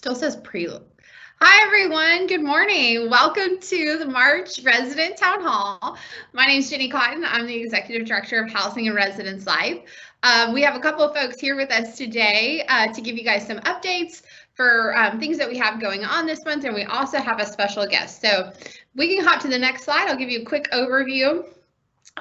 Still says pre. Hi, everyone. Good morning. Welcome to the March Resident Town Hall. My name is Jenny Cotton. I'm the Executive Director of Housing and Residence Life. Um, we have a couple of folks here with us today uh, to give you guys some updates for um, things that we have going on this month, and we also have a special guest. So we can hop to the next slide. I'll give you a quick overview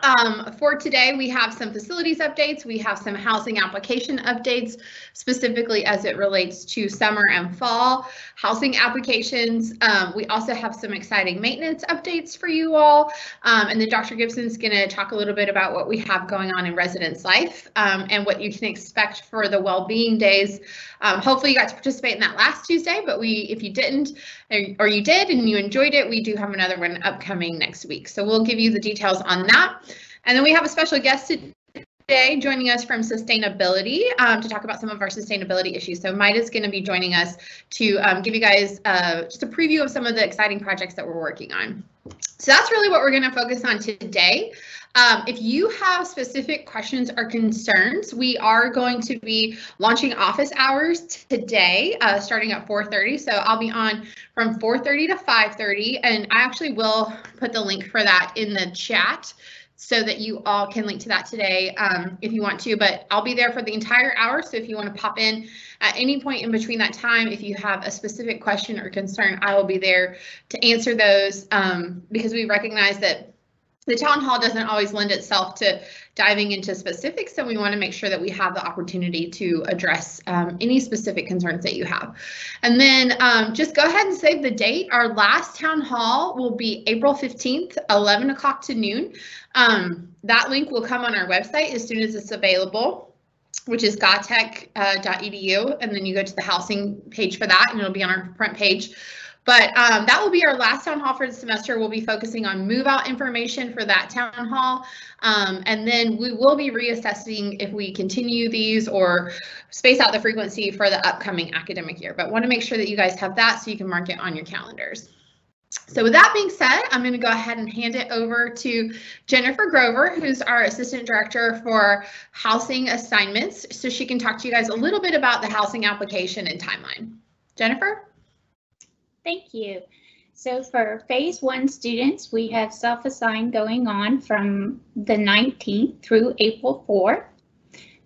um, for today, we have some facilities updates. We have some housing application updates, specifically as it relates to summer and fall housing applications. Um, we also have some exciting maintenance updates for you all. Um, and then Dr. Gibson's going to talk a little bit about what we have going on in residence life um, and what you can expect for the well-being days. Um, hopefully you got to participate in that last Tuesday, but we, if you didn't, or you did and you enjoyed it, we do have another one upcoming next week. So we'll give you the details on that. And then we have a special guest today joining us from sustainability um, to talk about some of our sustainability issues. So Maida's going to be joining us to um, give you guys uh, just a preview of some of the exciting projects that we're working on. So that's really what we're going to focus on today. Um, if you have specific questions or concerns, we are going to be launching office hours today, uh, starting at 4.30. So I'll be on from 4.30 to 5.30, and I actually will put the link for that in the chat so that you all can link to that today um, if you want to. But I'll be there for the entire hour. So if you want to pop in at any point in between that time, if you have a specific question or concern, I will be there to answer those um, because we recognize that the town hall doesn't always lend itself to diving into specifics so we want to make sure that we have the opportunity to address um, any specific concerns that you have. And then um, just go ahead and save the date. Our last town hall will be April 15th, 11 o'clock to noon. Um, that link will come on our website as soon as it's available which is gatech.edu, uh, and then you go to the housing page for that, and it'll be on our front page. But um, that will be our last town hall for the semester. We'll be focusing on move out information for that town hall. Um, and then we will be reassessing if we continue these or space out the frequency for the upcoming academic year. But want to make sure that you guys have that so you can mark it on your calendars. So with that being said, I'm going to go ahead and hand it over to Jennifer Grover, who's our Assistant Director for Housing Assignments, so she can talk to you guys a little bit about the housing application and timeline. Jennifer? Thank you. So for phase one students, we have self-assigned going on from the 19th through April 4th.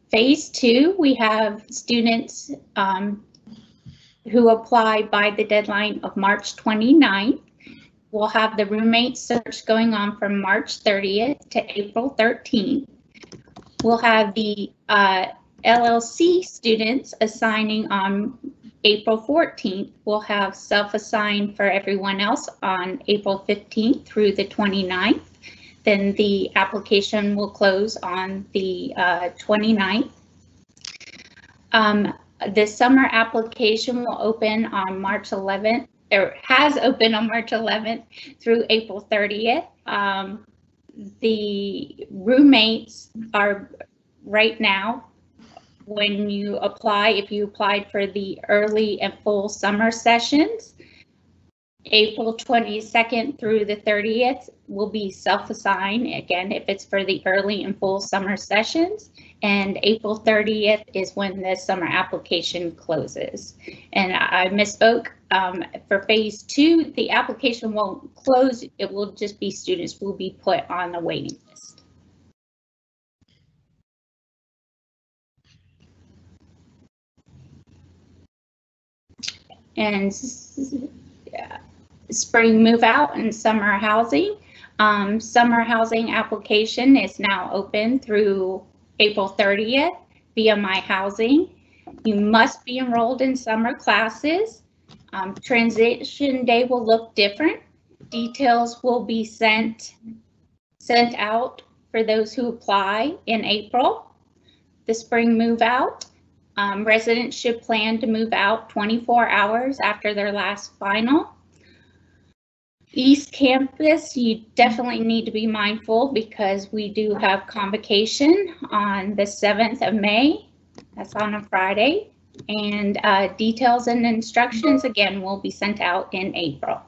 Phase two, we have students um, who apply by the deadline of March 29th. We'll have the roommate search going on from March 30th to April 13th. We'll have the uh, LLC students assigning on April 14th. We'll have self-assigned for everyone else on April 15th through the 29th. Then the application will close on the uh, 29th. Um, the summer application will open on March 11th, or has opened on March 11th through April 30th. Um, the roommates are right now when you apply, if you applied for the early and full summer sessions, April 22nd through the 30th will be self-assigned, again, if it's for the early and full summer sessions. And April 30th is when the summer application closes. And I misspoke, um, for phase two, the application won't close, it will just be students will be put on the waiting list. And spring move out and summer housing. Um, summer housing application is now open through April 30th via My Housing. You must be enrolled in summer classes. Um, transition day will look different. Details will be sent sent out for those who apply in April. The spring move out. Um, residents should plan to move out 24 hours after their last final. East Campus, you definitely need to be mindful because we do have convocation on the 7th of May. That's on a Friday. And uh, details and instructions, again, will be sent out in April.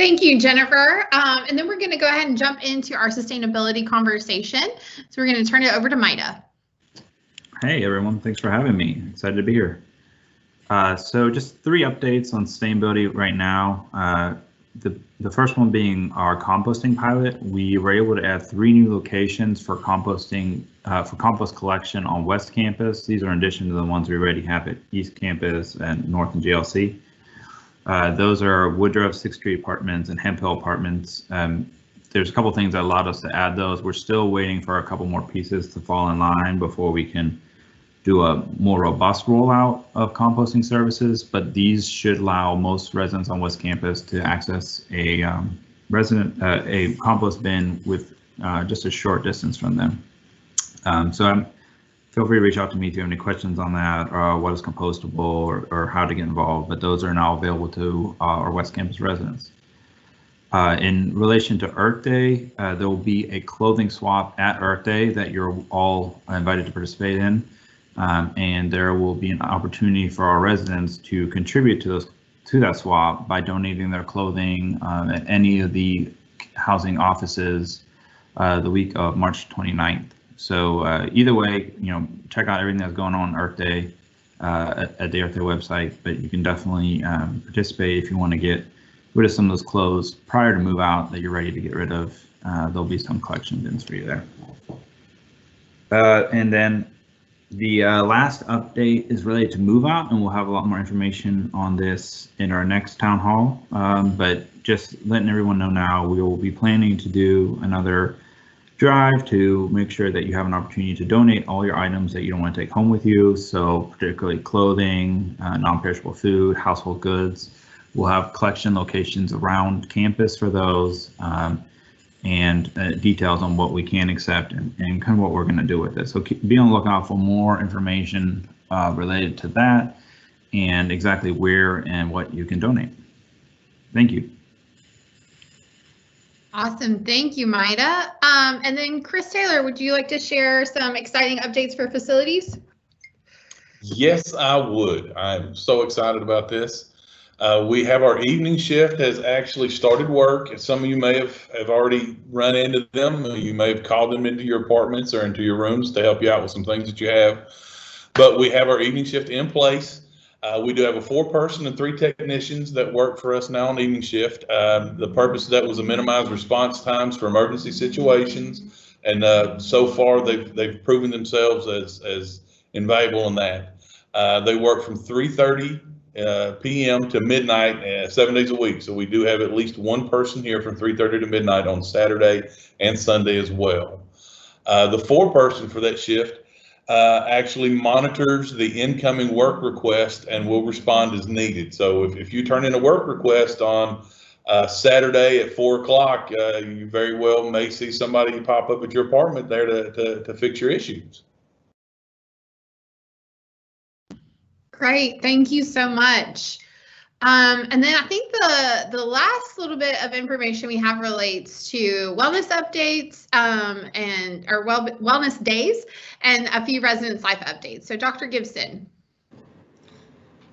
Thank you, Jennifer. Um, and then we're going to go ahead and jump into our sustainability conversation. So we're going to turn it over to Maida. Hey everyone, thanks for having me. Excited to be here. Uh, so just three updates on sustainability right now. Uh, the, the first one being our composting pilot. We were able to add three new locations for composting, uh, for compost collection on West Campus. These are in addition to the ones we already have at East Campus and North and GLC. Uh, those are Woodruff, Sixth Street Apartments and Hemphill Apartments. Um, there's a couple things that allowed us to add those. We're still waiting for a couple more pieces to fall in line before we can do a more robust rollout of composting services, but these should allow most residents on West Campus to access a um, resident uh, a compost bin with uh, just a short distance from them. Um, so I'm, feel free to reach out to me if you have any questions on that, or what is compostable, or, or how to get involved. But those are now available to uh, our West Campus residents. Uh, in relation to Earth Day, uh, there will be a clothing swap at Earth Day that you're all invited to participate in. Um, and there will be an opportunity for our residents to contribute to those to that swap by donating their clothing um, at any of the housing offices uh, the week of March 29th. So uh, either way, you know, check out everything that's going on Earth Day uh, at, at, the Earth Day website, but you can definitely um, participate if you want to get rid of some of those clothes prior to move out that you're ready to get rid of. Uh, there'll be some collection bins for you there. Uh, and then the uh, last update is related to move out, and we'll have a lot more information on this in our next town hall. Um, but just letting everyone know now, we will be planning to do another drive to make sure that you have an opportunity to donate all your items that you don't want to take home with you. So particularly clothing, uh, non-perishable food, household goods. We'll have collection locations around campus for those. Um, and uh, details on what we can accept and, and kind of what we're going to do with it. So be on the lookout for more information uh, related to that and exactly where and what you can donate. Thank you. Awesome. Thank you, Maida. Um, and then Chris Taylor, would you like to share some exciting updates for facilities? Yes, I would. I'm so excited about this. Uh, we have our evening shift has actually started work. Some of you may have, have already run into them. You may have called them into your apartments or into your rooms to help you out with some things that you have. But we have our evening shift in place. Uh, we do have a foreperson and three technicians that work for us now on evening shift. Um, the purpose of that was to minimize response times for emergency situations. And uh, so far, they've, they've proven themselves as, as invaluable in that. Uh, they work from 3.30 uh, p.m. to midnight, uh, seven days a week. So we do have at least one person here from 3:30 to midnight on Saturday and Sunday as well. Uh, the foreperson for that shift uh, actually monitors the incoming work request and will respond as needed. So if, if you turn in a work request on uh, Saturday at four o'clock, uh, you very well may see somebody pop up at your apartment there to, to, to fix your issues. Great, thank you so much. Um, and then I think the the last little bit of information we have relates to wellness updates um, and or well wellness days and a few residents life updates. So Dr. Gibson.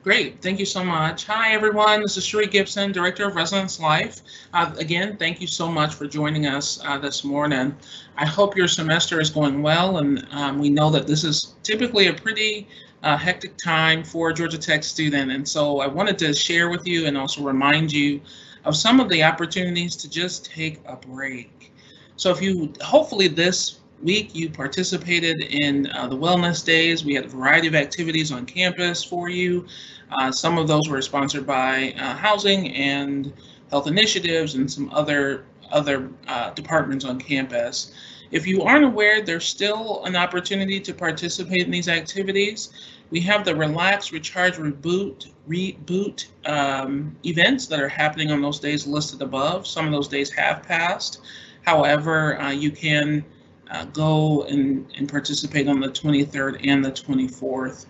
Great, thank you so much. Hi everyone, this is Sheree Gibson, Director of Residence Life. Uh, again, thank you so much for joining us uh, this morning. I hope your semester is going well and um, we know that this is typically a pretty uh, hectic time for a Georgia Tech student. And so I wanted to share with you and also remind you of some of the opportunities to just take a break. So if you, hopefully this week you participated in uh, the wellness days. We had a variety of activities on campus for you. Uh, some of those were sponsored by uh, housing and health initiatives and some other other uh, departments on campus. If you aren't aware, there's still an opportunity to participate in these activities. We have the Relax, Recharge, Reboot, Reboot um, events that are happening on those days listed above. Some of those days have passed. However, uh, you can uh, go and, and participate on the 23rd and the 24th.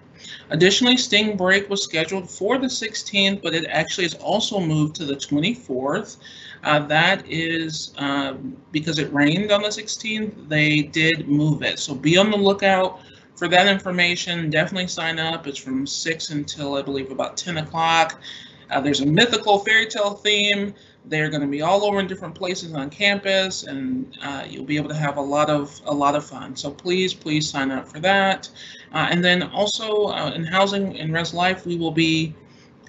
Additionally, Sting Break was scheduled for the 16th, but it actually is also moved to the 24th. Uh, that is uh, because it rained on the 16th, they did move it. So be on the lookout for that information. Definitely sign up. It's from 6 until I believe about 10 o'clock. Uh, there's a mythical fairy tale theme They're going to be all over in different places on campus, and uh, you'll be able to have a lot of a lot of fun. So please, please sign up for that. Uh, and then also uh, in housing and Res Life, we will be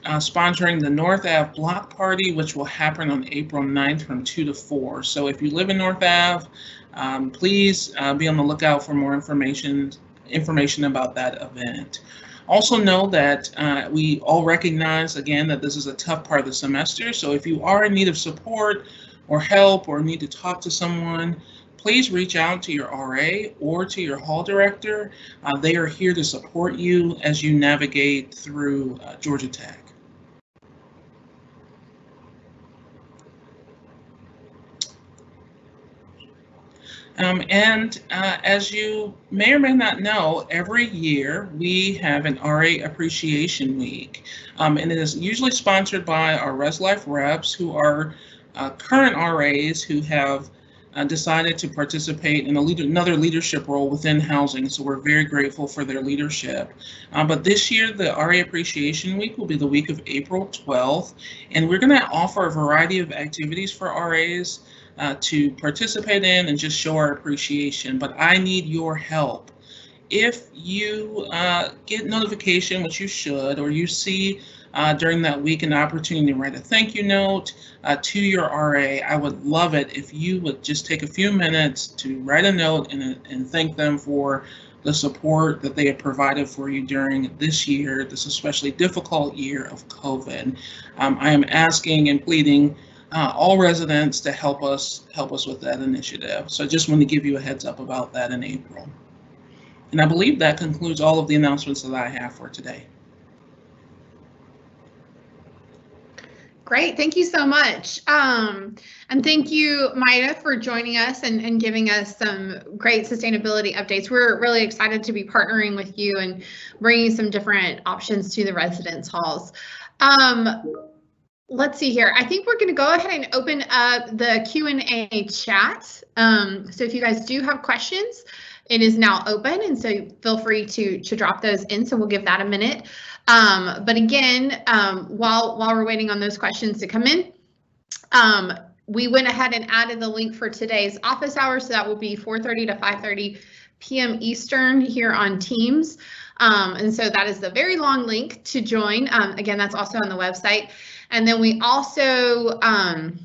uh, sponsoring the North Ave Block Party, which will happen on April 9th from 2 to 4. So if you live in North Ave, um, please uh, be on the lookout for more information information about that event. Also know that uh, we all recognize again that this is a tough part of the semester. So if you are in need of support or help or need to talk to someone, please reach out to your RA or to your hall director. Uh, they are here to support you as you navigate through uh, Georgia Tech. Um, and uh, as you may or may not know, every year we have an RA Appreciation Week. Um, and it is usually sponsored by our Res Life reps who are uh, current RAs who have uh, decided to participate in leader, another leadership role within housing. So we're very grateful for their leadership. Uh, but this year, the RA Appreciation Week will be the week of April 12th. And we're going to offer a variety of activities for RAs uh, to participate in and just show our appreciation. But I need your help. If you uh, get notification, which you should, or you see uh, during that week an opportunity to write a thank you note uh, to your RA, I would love it if you would just take a few minutes to write a note and, and thank them for the support that they have provided for you during this year, this especially difficult year of COVID. Um, I am asking and pleading uh, all residents to help us help us with that initiative. So I just want to give you a heads up about that in April. And I believe that concludes all of the announcements that I have for today. Great, thank you so much. Um, and thank you, Maida, for joining us and, and giving us some great sustainability updates. We're really excited to be partnering with you and bringing some different options to the residence halls. Um, let's see here. I think we're going to go ahead and open up the Q&A chat. Um, so if you guys do have questions, it is now open, and so feel free to to drop those in. So we'll give that a minute. Um, but again, um, while while we're waiting on those questions to come in, um, we went ahead and added the link for today's office hours. So that will be 4:30 to 5:30 p.m. Eastern here on Teams. Um, and so that is the very long link to join. Um, again, that's also on the website. And then we also um,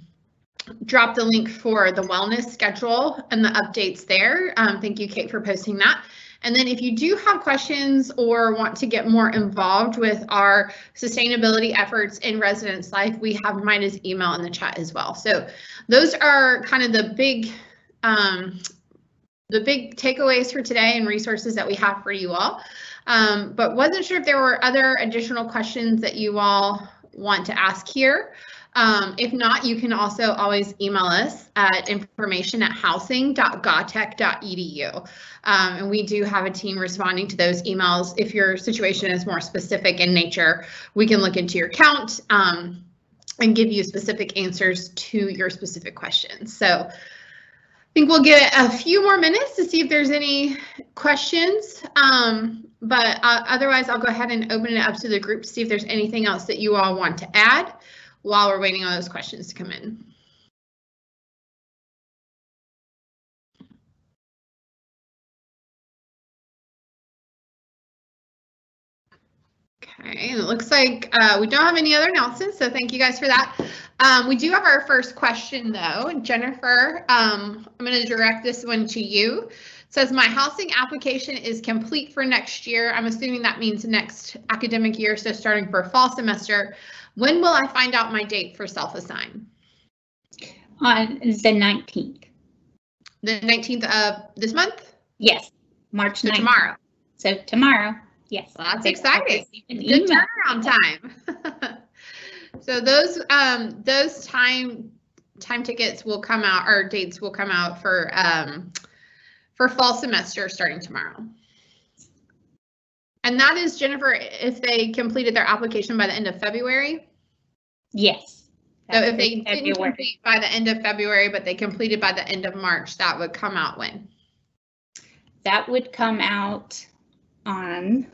dropped the link for the wellness schedule and the updates there. Um, thank you, Kate, for posting that. And then if you do have questions or want to get more involved with our sustainability efforts in residence life, we have Maida's email in the chat as well. So those are kind of the big um, the big takeaways for today and resources that we have for you all. Um, but wasn't sure if there were other additional questions that you all want to ask here. Um, if not, you can also always email us at information at housing.gatech.edu. Um, and we do have a team responding to those emails. If your situation is more specific in nature, we can look into your count um, and give you specific answers to your specific questions. So I think we'll get a few more minutes to see if there's any questions. Um, but uh, otherwise, I'll go ahead and open it up to the group to see if there's anything else that you all want to add while we're waiting on those questions to come in. Okay, and it looks like uh, we don't have any other announcements, so thank you guys for that. Um, we do have our first question though. Jennifer, um, I'm going to direct this one to you. Says my housing application is complete for next year. I'm assuming that means next academic year, so starting for fall semester. When will I find out my date for self-assign? On the 19th. The 19th of this month? Yes, March So 9th. tomorrow. So tomorrow, yes. Well, that's exciting. Good turnaround time. so those um those time time tickets will come out or dates will come out for um for fall semester starting tomorrow. And that is Jennifer if they completed their application by the end of February. Yes. So if they in didn't complete by the end of February, but they completed by the end of March, that would come out when? That would come out on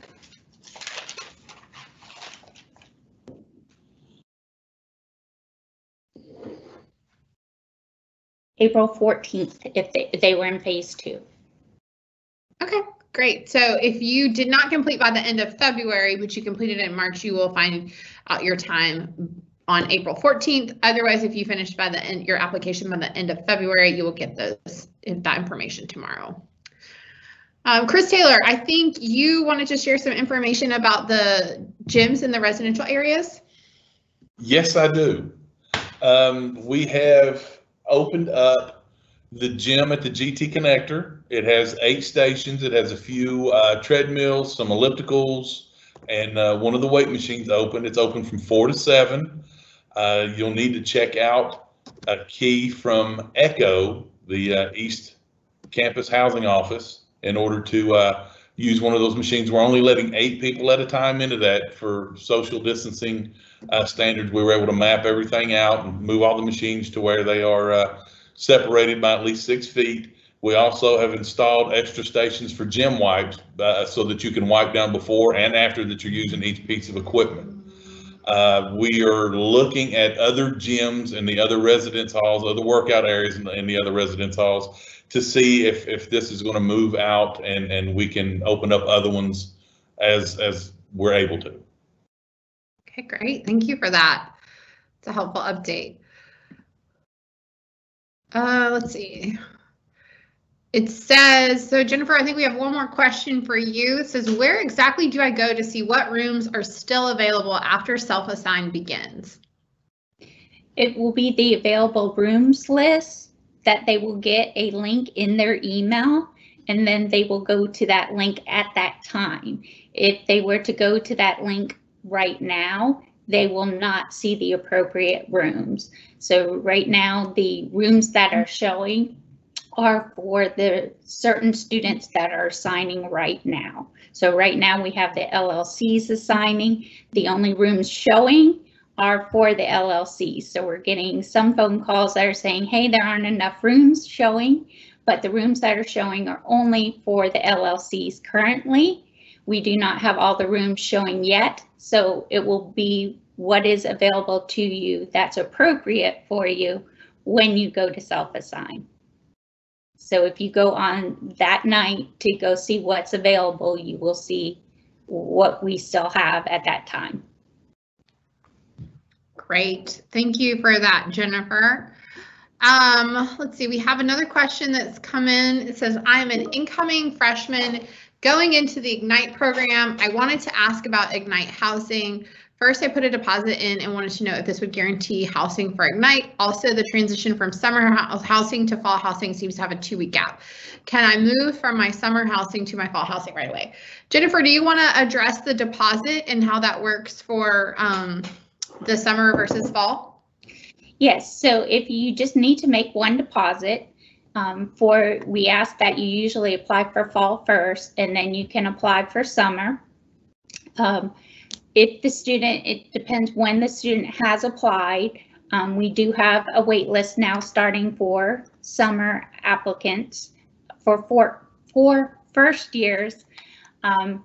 April 14th if they, if they were in phase two. Okay, great. So if you did not complete by the end of February, but you completed in March, you will find out your time on April 14th. Otherwise, if you finished by the end, your application by the end of February, you will get those, that information tomorrow. Um, Chris Taylor, I think you wanted to share some information about the gyms in the residential areas. Yes, I do. Um, we have opened up the gym at the GT Connector. It has eight stations. It has a few uh, treadmills, some ellipticals, and uh, one of the weight machines open. It's open from four to seven. Uh, you'll need to check out a key from Echo, the uh, East Campus Housing Office, in order to uh, use one of those machines. We're only letting eight people at a time into that for social distancing uh, standards. We were able to map everything out and move all the machines to where they are uh, separated by at least six feet. We also have installed extra stations for gym wipes uh, so that you can wipe down before and after that you're using each piece of equipment. Uh, we are looking at other gyms and the other residence halls, other workout areas in the, in the other residence halls to see if, if this is going to move out and, and we can open up other ones as, as we're able to. Okay, great. Thank you for that. It's a helpful update. Uh, let's see. It says, so Jennifer, I think we have one more question for you. It says, where exactly do I go to see what rooms are still available after self-assign begins? It will be the available rooms list that they will get a link in their email and then they will go to that link at that time. If they were to go to that link right now, they will not see the appropriate rooms. So right now, the rooms that are showing are for the certain students that are signing right now. So right now we have the LLCs assigning. The only rooms showing are for the LLCs. So we're getting some phone calls that are saying, hey, there aren't enough rooms showing, but the rooms that are showing are only for the LLCs currently. We do not have all the rooms showing yet, so it will be what is available to you that's appropriate for you when you go to self-assign. So if you go on that night to go see what's available, you will see what we still have at that time. Great. Thank you for that, Jennifer. Um, let's see, we have another question that's come in. It says, I'm an incoming freshman going into the Ignite program. I wanted to ask about Ignite housing. First, I put a deposit in and wanted to know if this would guarantee housing for Ignite. Also, the transition from summer housing to fall housing seems to have a two week gap. Can I move from my summer housing to my fall housing right away? Jennifer, do you want to address the deposit and how that works for um, the summer versus fall? Yes, so if you just need to make one deposit, um, for we ask that you usually apply for fall first and then you can apply for summer. Um, if the student, it depends when the student has applied. Um, we do have a wait list now starting for summer applicants for four, for first years. Um,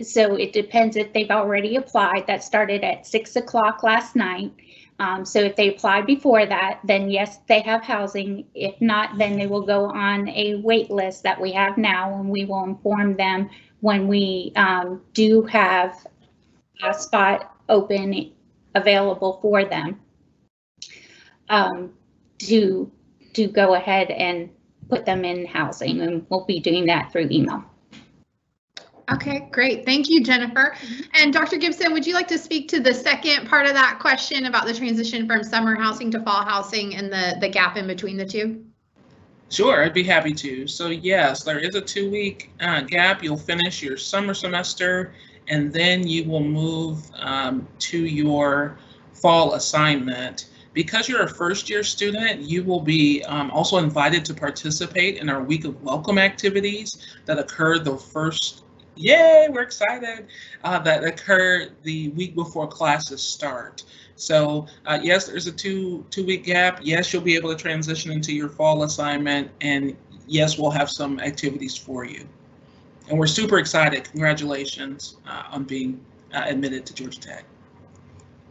so it depends if they've already applied. That started at six o'clock last night. Um, so if they apply before that, then yes, they have housing. If not, then they will go on a wait list that we have now and we will inform them when we um, do have a spot open available for them um, to to go ahead and put them in housing and we'll be doing that through email. Okay, great. Thank you, Jennifer. And Dr. Gibson, would you like to speak to the second part of that question about the transition from summer housing to fall housing and the, the gap in between the two? Sure, I'd be happy to. So yes, there is a two-week uh, gap. You'll finish your summer semester and then you will move um, to your fall assignment. Because you're a first year student, you will be um, also invited to participate in our week of welcome activities that occur the first, yay, we're excited, uh, that occur the week before classes start. So uh, yes, there's a two two week gap. Yes, you'll be able to transition into your fall assignment and yes, we'll have some activities for you and we're super excited. Congratulations uh, on being uh, admitted to Georgia Tech.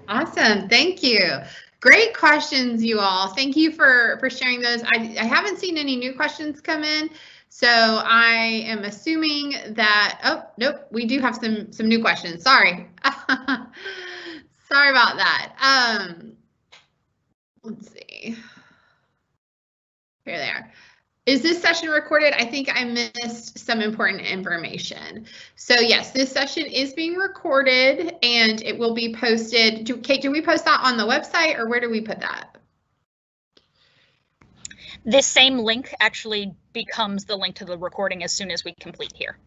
Awesome, thank you. Great questions, you all. Thank you for for sharing those. I, I haven't seen any new questions come in, so I am assuming that. Oh, nope, we do have some some new questions. Sorry, sorry about that. Um, let's see. Here they are. Is this session recorded? I think I missed some important information. So yes, this session is being recorded and it will be posted. Do, Kate, do we post that on the website or where do we put that? This same link actually becomes the link to the recording as soon as we complete here.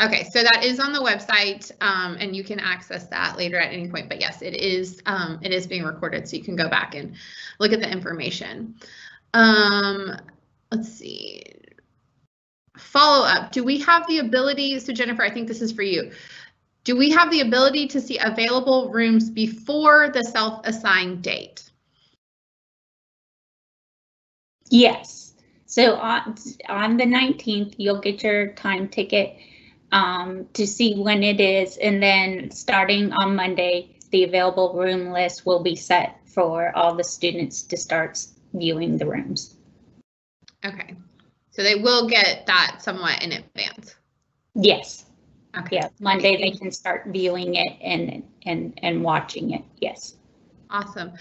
Okay, so that is on the website um, and you can access that later at any point. But yes, it is um, it is being recorded so you can go back and look at the information. Um, let's see. Follow up. Do we have the ability? So Jennifer, I think this is for you. Do we have the ability to see available rooms before the self-assigned date? Yes. So on, on the 19th, you'll get your time ticket um, to see when it is. And then starting on Monday, the available room list will be set for all the students to start viewing the rooms. Okay, so they will get that somewhat in advance. Yes. Okay. Yeah. Monday they can start viewing it and and and watching it. Yes. Awesome.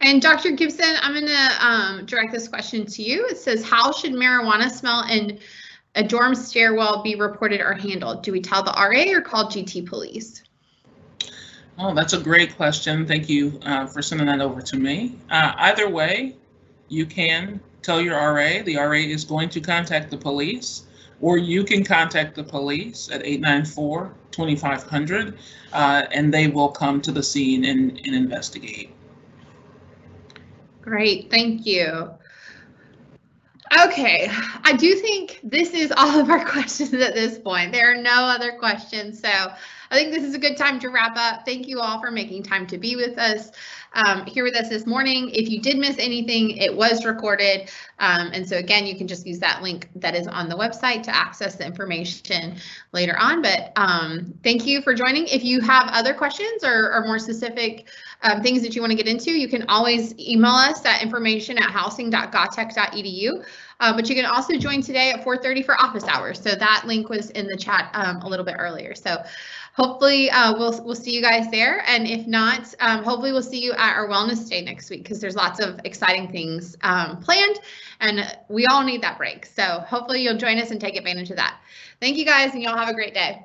And Dr. Gibson, I'm going to um, direct this question to you. It says, how should marijuana smell in a dorm stairwell be reported or handled? Do we tell the RA or call GT police? Oh, that's a great question. Thank you uh, for sending that over to me. Uh, either way, you can tell your RA. The RA is going to contact the police, or you can contact the police at 894 2500, uh, and they will come to the scene and, and investigate. Great, thank you. Okay, I do think this is all of our questions at this point. There are no other questions, so I think this is a good time to wrap up. Thank you all for making time to be with us um, here with us this morning. If you did miss anything, it was recorded. Um, and so again, you can just use that link that is on the website to access the information later on. But um, thank you for joining. If you have other questions or, or more specific um, things that you want to get into, you can always email us at information at housing.gatech.edu. Uh, but you can also join today at 4.30 for office hours. So that link was in the chat um, a little bit earlier. So hopefully uh, we'll we'll see you guys there. And if not, um, hopefully we'll see you at our wellness day next week because there's lots of exciting things um, planned and we all need that break. So hopefully you'll join us and take advantage of that. Thank you guys and y'all have a great day.